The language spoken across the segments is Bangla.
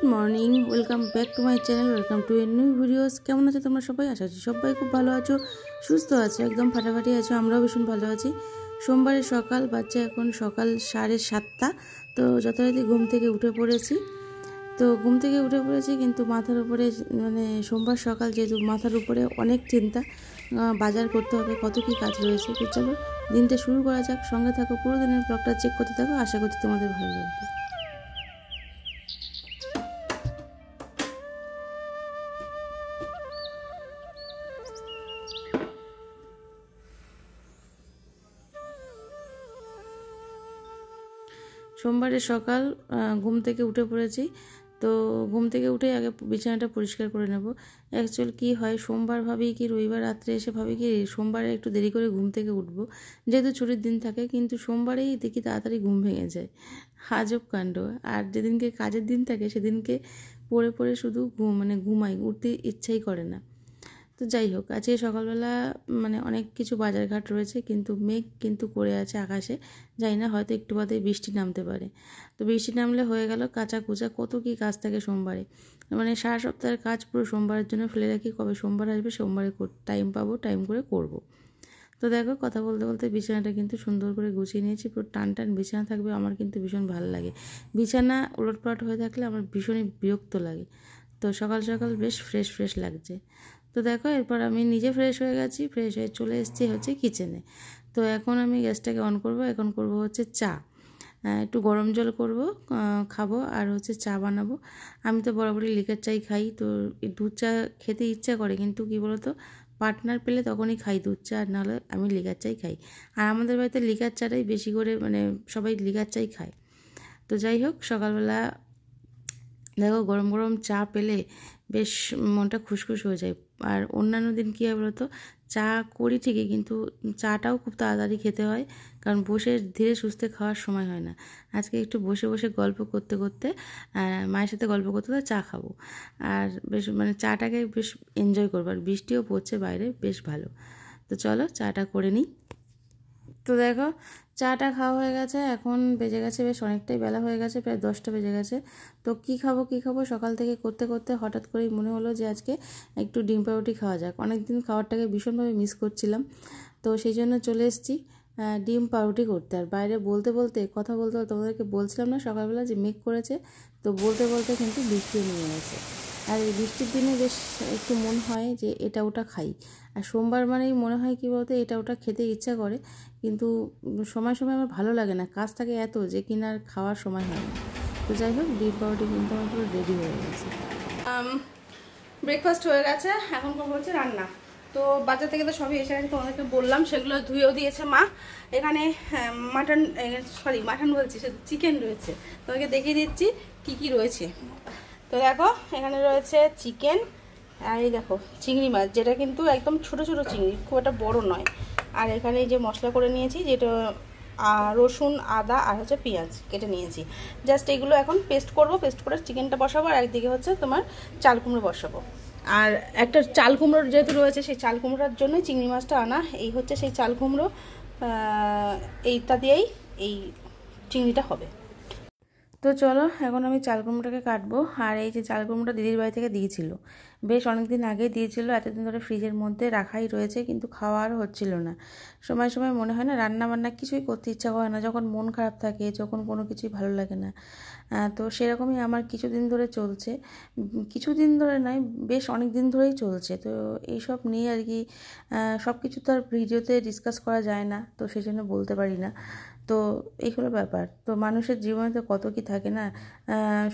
Good morning, welcome back to my channel, welcome to a new videos. কেমন আছো তোমরা সবাই? আশা আছি সবাই খুব ভালো আছো, সুস্থ আছো, একদম ফাটাফাটি আছো, আমরাও ভীষণ ভালো আছি। সোমবারের সকাল, বাচ্চা এখন সকাল সাড়ে সাতটা, তো যথারীতি ঘুম থেকে উঠে পড়েছি। তো ঘুম থেকে উঠে পড়েছি, কিন্তু মাথার উপরে মানে সোমবার সকাল যেহেতু মাথার উপরে অনেক চিন্তা বাজার করতে হবে, কত কী কাজ রয়েছে, তো চলো দিনটা শুরু করা যাক। সঙ্গে থাকো, পুরো দিনের ব্লগটা চেক করতে থাকো, আশা করছি তোমাদের ভালো লাগবে। সোমবারের সকাল ঘুম থেকে উঠে পড়েছি। তো ঘুম থেকে উঠে আগে বিছানাটা পরিষ্কার করে নেব। অ্যাকচুয়াল কি হয়, সোমবার ভাবি কি রবিবার রাত্রে এসে ভাবি কি সোমবারে একটু দেরি করে ঘুম থেকে উঠবো। যেহেতু ছুটির দিন থাকে, কিন্তু সোমবারেই দেখি তাড়াতাড়ি ঘুম ভেঙে যায়। হাজব কাণ্ড। আর যেদিনকে কাজের দিন থাকে, সেদিনকে পড়ে পড়ে শুধু ঘুম মানে ঘুমাই, উঠতে ইচ্ছাই করে না। তো যাই হোক, আজকে সকালবেলা মানে অনেক কিছু বাজারঘাট রয়েছে, কিন্তু মেঘ কিন্তু করে আছে আকাশে। যাই না, হয়তো একটু বাদে বৃষ্টি নামতে পারে। তো বৃষ্টি নামলে হয়ে গেল কাঁচা কুচা, কত কি কাজ থাকে সোমবারে। মানে সারা সপ্তাহের কাজ পুরো সোমবারের জন্য ফেলে রাখি, কবে সোমবার আসবে সোমবারে টাইম পাবো টাইম করে করব। তো দেখো, কথা বলতে বলতে বিছানাটা কিন্তু সুন্দর করে গুছিয়ে নিয়েছি, পুরো টান টান বিছানা থাকবে, আমার কিন্তু ভীষণ ভালো লাগে। বিছানা উলটপালট হয়ে থাকলে আমার ভীষণই বিরক্ত লাগে। তো সকাল সকাল বেশ ফ্রেশ ফ্রেশ লাগছে। তো দেখো, এরপর আমি নিজে ফ্রেশ হয়ে গেছি ফ্রেশ হয়ে চলে এসেছি হচ্ছে কিচেনে তো এখন আমি গ্যাসটাকে অন করব, এখন করব হচ্ছে চা। একটু গরম জল করব খাব আর হচ্ছে চা বানাবো। আমি তো বরাবরই লিকার চাই খাই, তো দুধ চা খেতে ইচ্ছা করে, কিন্তু কি বলতো পার্টনার পেলে তখনই খাই দুধ চা, আর নাহলে আমি লিকার চাই খাই। আর আমাদের বাড়িতে লিকার চাটাই বেশি করে মানে সবাই লিকার চাই খায়। তো যাই হোক, সকালবেলা দেখো গরম গরম চা পেলে বেশ মনটা খুশখুশ হয়ে যায়। আর অন্যান্য দিন কী হয় বলতো? চা করি ঠিকই কিন্তু চাটাও খুব তাড়াতাড়ি খেতে হয়, কারণ বসে ধীরে সুস্থে খাওয়ার সময় হয় না। আজকে একটু বসে বসে গল্প করতে করতে মায়ের সাথে গল্প করতে করতে চা খাব। আর বেশ মানে চাটাকে বেশ এনজয় করব, আর বৃষ্টিও পড়ছে বাইরে, বেশ ভালো। তো চলো চাটা করে নিই। তো দেখো চাটা খাওয়া হয়ে গেছে, এখন বেজে গেছে বেশ অনেকটাই বেলা হয়ে গেছে, প্রায় দশটা বেজে গেছে। তো কি খাব কি খাব সকাল থেকে করতে করতে হঠাৎ করেই মনে হলো যে আজকে একটু ডিম পাউরুটি খাওয়া যাক। অনেক দিন খাবারটাকে ভীষণভাবে মিস করছিলাম। তো সেই জন্য চলে এসেছি ডিম পাউরুটি করতে। আর বাইরে বলতে বলতে, কথা বলতে তোমাদেরকে বলছিলাম না, সকালবেলা যে মেঘ করেছে, তো বলতে বলতে কিন্তু বৃষ্টিও নিয়ে গেছে আর এই বৃষ্টির দিনে বেশ একটু মন হয় যে এটা ওটা খাই। আর সোমবার মানেই মনে হয় কী বলতে, এটা ওটা খেতে ইচ্ছা করে, কিন্তু সময় সময় আমার ভালো লাগে না। কাজ থাকে এত যে কিনার খাওয়ার সময় হয় না। তো যাই হোক ডিম পাউরুটি কিন্তু আমার পুরো রেডি হয়ে গেছে। ব্রেকফাস্ট হয়ে গেছে, এখন করব হচ্ছে রান্না। তো বাজার থেকে তো সবই এসে গেছে তোমাদেরকে বললাম, সেগুলো ধুয়েও দিয়েছে মা। এখানে মাটন সরি মাটন বলছি, সে চিকেন রয়েছে। তোমাকে দেখিয়ে দিচ্ছি কি কি রয়েছে। তো দেখো, এখানে রয়েছে চিকেন আর এই দেখো, চিংড়ি মাছ, যেটা কিন্তু একদম ছোট ছোট চিংড়ি, খুব একটা বড় নয়। আর এখানে যে মশলা করে নিয়েছি, যেটা রসুন, আদা আর হচ্ছে পেঁয়াজ কেটে নিয়েছি। জাস্ট এগুলো এখন পেস্ট করব, পেস্ট করে চিকেনটা বসাবো আর একদিকে হচ্ছে তোমার চাল কুমড়ো বসাবো। আর একটা চাল কুমড়োর যেহেতু রয়েছে, সেই চাল কুমড়োর জন্যই চিংড়ি মাছটা আনা। এই হচ্ছে সেই চাল কুমড়ো এইটা দিয়েই এই চিংড়িটা হবে। তো চলো, এখন আমি চাল কুমড়োটাকে কাটবো। আর এই যে চাল কুমড়োটা দিদির বাড়ি থেকে দিয়েছিল। বেশ অনেক দিন আগে দিয়েছিল, এতদিন ধরে ফ্রিজের মধ্যে রাখাই রয়েছে, কিন্তু খাওয়া আর হচ্ছিল না। সময় সময় মনে হয় না রান্না বান্না কিছুই করতে ইচ্ছা করে না, যখন মন খারাপ থাকে, যখন কোনো কিছুই ভালো লাগে না। তো সেরকমই আমার কিছুদিন ধরে চলছে। কিছুদিন ধরে নয়, বেশ অনেক দিন ধরেই চলছে। তো এইসব নিয়ে আর কি সব কিছু তো আর ভিডিওতে ডিসকাস করা যায় না, তো সেই জন্য বলতে পারি না। তো এই হলো ব্যাপার। তো মানুষের জীবনে তো কত কি থাকে না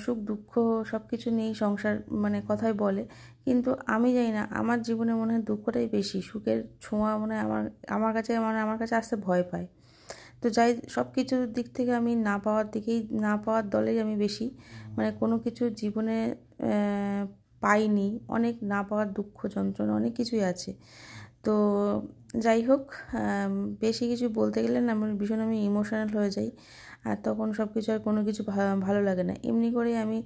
সুখ, দুঃখ সব কিছু নিয়েই সংসার মানে কথাই বলে। কিন্তু আমি জানি না, আমার জীবনে মনে হয় দুঃখটাই বেশি, সুখের ছোঁয়া মনে হয় আমার আমার কাছে মানে আমার কাছে আসতে ভয় পায়। তো যাই সব কিছুর দিক থেকে আমি না পাওয়ার দিকেই, না পাওয়ার দলেই আমি বেশি। মানে কোনো কিছু জীবনে পাইনি, অনেক না পাওয়ার দুঃখ যন্ত্রণা অনেক কিছুই আছে। তো যাই হোক বেশি কিছু বলতে গেলে না, আমার ভীষণ আমি ইমোশনাল হয়ে যাই। আর তখন সব কিছু আর কোনো কিছু ভালো লাগে না। এমনি করেই আমি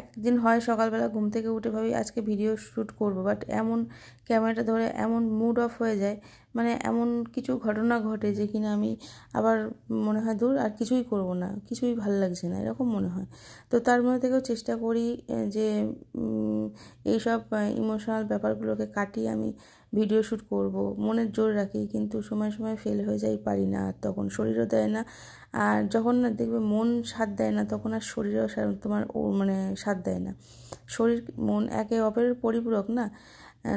একদিন হয় সকালবেলা ঘুম থেকে উঠে ভাবি, আজকে ভিডিও শ্যুট করব। বাট এমন ক্যামেরাটা ধরে এমন মুড অফ হয়ে যায় মানে এমন কিছু ঘটনা ঘটে যে কিনা আমি আবার মনে হয়, দূর, আর কিছুই করব না। কিছুই ভালো লাগছে না। এরকম মনে হয়। তো তার মধ্যে থেকেও চেষ্টা করি যে এইসব ইমোশনাল ব্যাপারগুলোকে কাটিয়ে আমি ভিডিও শ্যুট করব। মনের জোর রাখি, কিন্তু সময় সময় ফেল হয়ে যাই পারি না, আর তখন শরীরও দেয় না। আর যখন না দেখবে মন সাথ দেয় না, তখন আর শরীরও তোমার মানে সাথ দেয় না। শরীর, মন একে অপরের পরিপূরক না?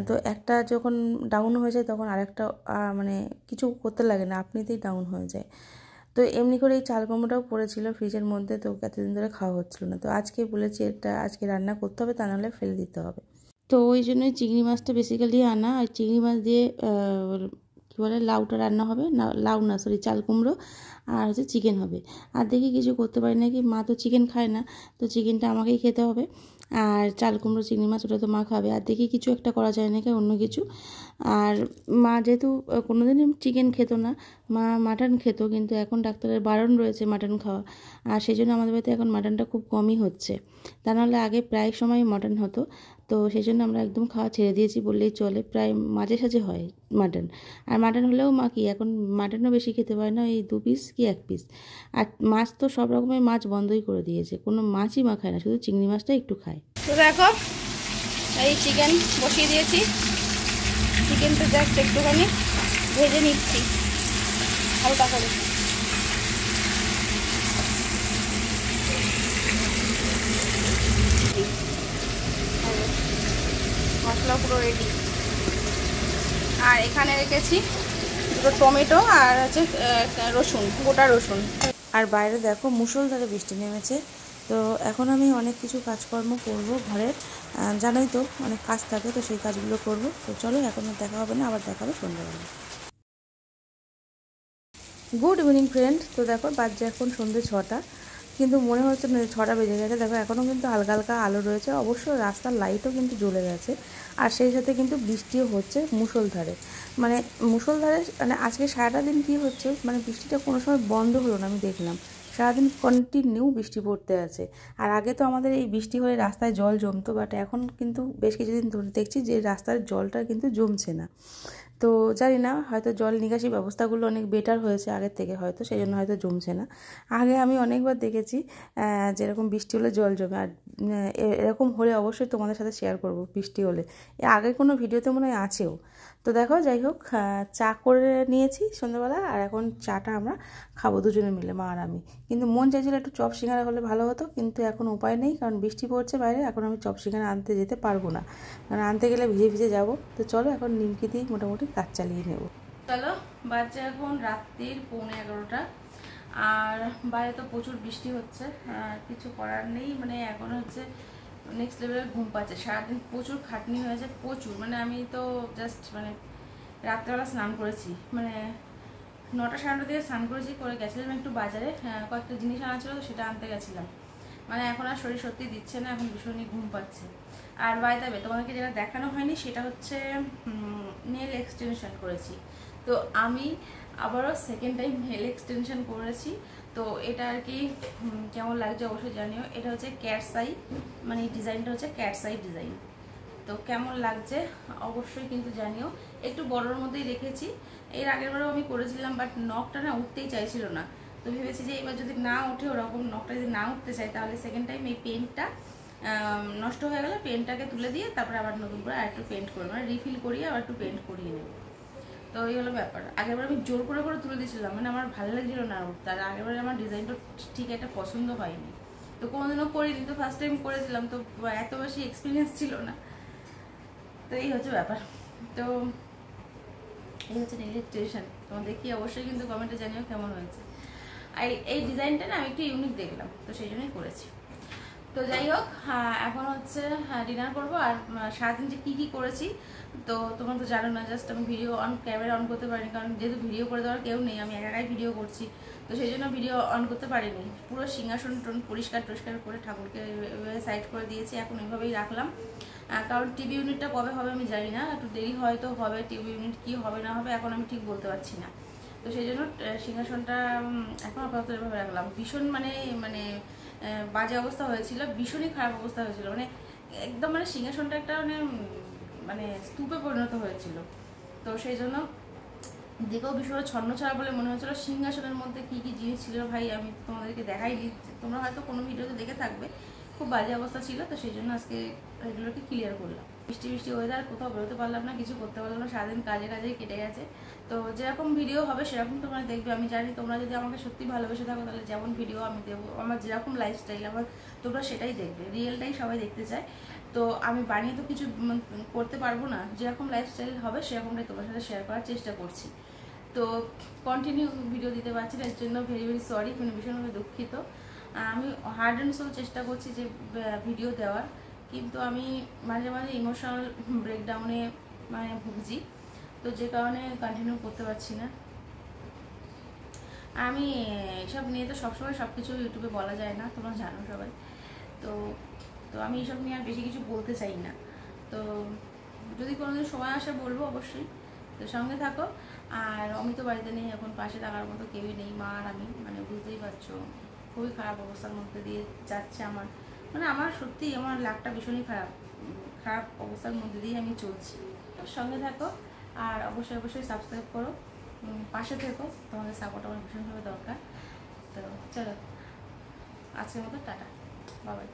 তো একটা যখন ডাউন হয়ে যায়, তখন আরেকটা মানে কিছু করতে লাগে না, আপনিতেই ডাউন হয়ে যায়। তো এমনি করে এই চাল কুমড়োটাও পড়েছিল ফ্রিজের মধ্যে, তো এতদিন ধরে খাওয়া হচ্ছিল না। তো আজকে বলেছি এটা, আজকে রান্না করতে হবে, তা নাহলে ফেলে দিতে হবে। তো ওই জন্যই চিংড়ি মাছটা বেসিক্যালি আনা। আর চিংড়ি মাছ দিয়ে কী বলে, লাউটা রান্না হবে। না, লাউ না সরি চাল কুমড়ো। আর হচ্ছে চিকেন হবে। আর দেখি কিছু করতে পারি না কি মা তো চিকেন খায় না, তো চিকেনটা আমাকেই খেতে হবে। আর চাল কুমড়ো, চিংড়ি মাছ, ওটা তো মা খাবে। আর দেখি কিছু একটা করা যায় নাকি, অন্য কিছু। আর মা যেহেতু আহ, কোনোদিনই চিকেন খেত না মা মাটন খেত কিন্তু এখন ডাক্তারের বারণ রয়েছে মাটন খাওয়া। আর সেই জন্য আমাদের বাড়িতে এখন মাটনটা খুব কমই হচ্ছে। তা নাহলে আগে প্রায় সময় মাটন হতো। তো সেই জন্য আমরা একদম খাওয়া ছেড়ে দিয়েছি বললেই চলে প্রায় মাঝে সাঝে হয় মাটন আর মাটন হলেও মা কি এখন মাটনও বেশি খেতে পারে না এই দু পিস কি এক পিস আর মাছ তো সব রকমের মাছ বন্ধই করে দিয়েছে কোনো মাছই মা খায় না শুধু চিংড়ি মাছটা একটু খায়। তো দেখো এই চিকেন বসিয়ে দিয়েছি। চিকেনটা জাস্ট একটুখানি ভেজে নিচ্ছি, হালকা করে। মশলা পুরো রেডি আর এখানে রেখেছি দুটো টমেটো আর হচ্ছে রসুন, গোটা রসুন। আর বাইরে দেখো মুষলধারে বৃষ্টি নেমেছে। তো এখন আমি অনেক কিছু কাজকর্ম করব ঘরের। জানোই তো অনেক কাজ থাকে, তো সেই কাজগুলো করব। তো চলো, এখন দেখা হবে না, আবার দেখা হবে সন্ধ্যাবেলা। গুড ইভিনিং ফ্রেন্ড তো দেখো, বাজছে এখন সন্ধ্যে ছটা, কিন্তু মনে হচ্ছে ছটা বেজে গেছে। দেখো এখনও কিন্তু হালকা হালকা আলো রয়েছে। অবশ্য রাস্তার লাইটও কিন্তু জ্বলে গেছে। আর সেই সাথে কিন্তু বৃষ্টিও হচ্ছে মুষলধারে। মানে মুষলধারে মানে আজকে সারাটা দিন কী হচ্ছে? মানে বৃষ্টিটা কোনো সময় বন্ধ হলো না, আমি দেখলাম। সারাদিন কন্টিনিউ বৃষ্টি পড়তে আছে। আর আগে তো আমাদের এই বৃষ্টি হলে রাস্তায় জল জমতো বাট এখন কিন্তু বেশ কিছুদিন ধরে দেখছি যে রাস্তার জলটা কিন্তু জমছে না। তো জানি না, হয়তো জল নিকাশি ব্যবস্থাগুলো অনেক বেটার হয়েছে আগের থেকে, হয়তো সেই জন্য হয়তো জমছে না। আগে আমি অনেকবার দেখেছি যেরকম বৃষ্টি হলে জল জমে, আর এরকম হলে অবশ্যই তোমাদের সাথে শেয়ার করব বৃষ্টি হলে। এর আগে কোনো ভিডিওতে মনে হয় আছেও। তো দেখো, যাই হোক চা করে নিয়েছি সন্ধ্যাবেলা, আর এখন চাটা আমরা খাব দুজনে মিলে, মা আর আমি। কিন্তু মন চাইছিল একটু চপ সিঙ্গারা হলে ভালো হতো, কিন্তু এখন উপায় নেই, কারণ বৃষ্টি পড়ছে বাইরে, এখন আমি চপ সিঙ্গারা আনতে যেতে পারব না। কারণ আনতে গেলে ভিজে ভিজে যাব। তো চলো, এখন নিমকিতেই মোটামুটি কাজ চালিয়ে নেব। চলো বাচ্চা এখন রাত্রির পৌনে এগারোটা। আর বাইরে তো প্রচুর বৃষ্টি হচ্ছে কিছু করার নেই মানে এখন হচ্ছে নেক্সট লেভেলের ঘুম পাচ্ছে। সারাদিন প্রচুর খাটনি হয়েছে, প্রচুর। মানে আমি তো জাস্ট মানে রাত্রেবেলা স্নান করেছি। মানে নটা সাড়ে দিয়ে স্নান করেছি, করে গেছিলাম একটু বাজারে। কয়েকটা জিনিস আনা ছিল, সেটা আনতে গেছিলাম। মানে এখন আর শরীর সত্যি দিচ্ছে না, এখন ভীষণই ঘুম পাচ্ছে। আর বাই বাইদাবে তোমাদেরকে যেটা দেখানো হয়নি, সেটা হচ্ছে নেল এক্সটেনশন করেছি। তো আমি আবারও সেকেন্ড টাইম নেল এক্সটেনশন করেছি। তো এটা আর কি কেমন লাগছে অবশ্যই জানিও। এটা হচ্ছে ক্যাটসাই মানে ডিজাইনটা হচ্ছে ক্যাটসাই ডিজাইন তো কেমন লাগছে অবশ্যই কিন্তু জানিও। একটু বড়োর মধ্যেই রেখেছি। এর আগের বারেও আমি করেছিলাম বাট নখটা না উঠতেই চাইছিল না। তো ভেবেছি যে এবার যদি না ওঠে, ওরকম নখটা যদি না উঠতে চায়, তাহলে সেকেন্ড টাইম এই পেন্টটা নষ্ট হয়ে গেলে পেন্টটাকে তুলে দিয়ে তারপরে আবার নতুন করে আরেকটু পেন্ট করব। মানে রিফিল করিয়ে আবার একটু পেন্ট করিয়ে নেব। তো এই হলো ব্যাপার। আগেরবার আমি জোর করে করে তুলে দিয়েছিলাম মানে আমার ভালো লাগছিল না আর আগেরবারে আমার ডিজাইনটা ঠিক একটা পছন্দ হয়নি। তো কোনোদিনও করিনি তো ফার্স্ট টাইম করেছিলাম তো এত বেশি এক্সপিরিয়েন্স ছিল না। তো এই হচ্ছে ব্যাপার। তো এই হচ্ছে নেল এক্সটেনশন তোমাদের কি অবশ্যই কিন্তু কমেন্টে জানিও কেমন হয়েছে। আর এই ডিজাইনটা না আমি একটু ইউনিক দেখলাম তো সেই জন্যই করেছি। তো যাই হোক হ্যাঁ, এখন হচ্ছে ডিনার করব আর সারাদিন যে কী কী করেছি তো তোমরা তো জানো না জাস্ট আমি ভিডিও অন ক্যামেরা অন করতে পারিনি, কারণ যেহেতু ভিডিও করে দেওয়ার কেউ নেই, আমি একাই ভিডিও করছি। তো সেই জন্য ভিডিও অন করতে পারিনি। পুরো সিংহাসন টন পরিষ্কার টরিষ্কার করে ঠাকুরকে সাইড করে দিয়েছি, এখন ওইভাবেই রাখলাম। কারণ টিভি ইউনিটটা কবে হবে আমি জানি না, একটু দেরি হয়তো হবে টিভি ইউনিট কি হবে না হবে, এখন আমি ঠিক বলতে পারছি না। তো সেই জন্য সিংহাসনটা এখন আপাতত এভাবে রাখলাম। ভীষণ মানে মানে বাজে অবস্থা হয়েছিল, ভীষণই খারাপ অবস্থা হয়েছিল। মানে একদম মানে সিংহাসনটা একটা মানে মানে স্তূপে পরিণত হয়েছিল। তো সেই জন্য দেখেও ভীষণ ছন্ন ছাড়া বলে মনে হয়েছিল, সিংহাসনের মধ্যে কি কি জিনিস ছিল ভাই আমি তোমাদেরকে দেখাইনি, তোমরা হয়তো কোনো ভিডিওতে দেখে থাকবে। খুব বাজে অবস্থা ছিল, তো সেই জন্য আজকে এগুলোকে ক্লিয়ার করলাম। বৃষ্টি বৃষ্টি ওয়েদার কোথাও বেরোতে পারলাম না, কিছু করতে পারলাম না, সারাদিন কাজে কাজেই কেটে গেছে। তো যেরকম ভিডিও হবে, সেরকম তোমরা দেখবে। আমি জানি তোমরা যদি আমাকে সত্যি ভালোবেসে থাকো, তাহলে যেমন ভিডিও আমি দেবো, আমার যেরকম লাইফস্টাইল আমার তোমরা সেটাই দেখবে। রিয়েলটাই সবাই দেখতে চায়। তো আমি বানিয়ে তো কিছু করতে পারব না। যেরকম লাইফস্টাইল হবে, সেরকমটাই তোমার সাথে শেয়ার করার চেষ্টা করছি। তো কন্টিনিউ ভিডিও দিতে পারছি না, এর জন্য ভেরি ভেরি সরি মানে ভীষণভাবে দুঃখিত। আমি হার্ড অ্যান্ড সোল চেষ্টা করছি যে ভিডিও দেওয়ার। কিন্তু আমি মাঝে মাঝে ইমোশনাল ব্রেকডাউনে মানে ভুগছি। তো যে কারণে কন্টিনিউ করতে পারছি না। আমি এসব নিয়ে তো সবসময় সব কিছু ইউটিউবে বলা যায় না, তোমরা জানো সবাই। তো তো আমি এসব নিয়ে আর বেশি কিছু বলতে চাই না। তো, যদি কোনোদিন সময় আসে বলব অবশ্যই। তো সঙ্গে থাকো। আর অমিত বাড়িতে নেই, এখন পাশে থাকার মতো কেউই নেই, মা আর আমি মানে বুঝতেই পারছ। খুবই খারাপ অবস্থার মধ্যে দিয়ে যাচ্ছে আমার। মানে আমার সত্যি আমার লাকটা ভীষণই খারাপ খারাপ অবস্থার মধ্যে দিয়ে আমি চলছি। তো সঙ্গে থাকো আর অবশ্যই অবশ্যই সাবস্ক্রাইব করো। পাশে থেকো, তোমাদের সাপোর্ট আমার ভীষণভাবে দরকার। তো চলো, আজকের মতো টাটা বাবাই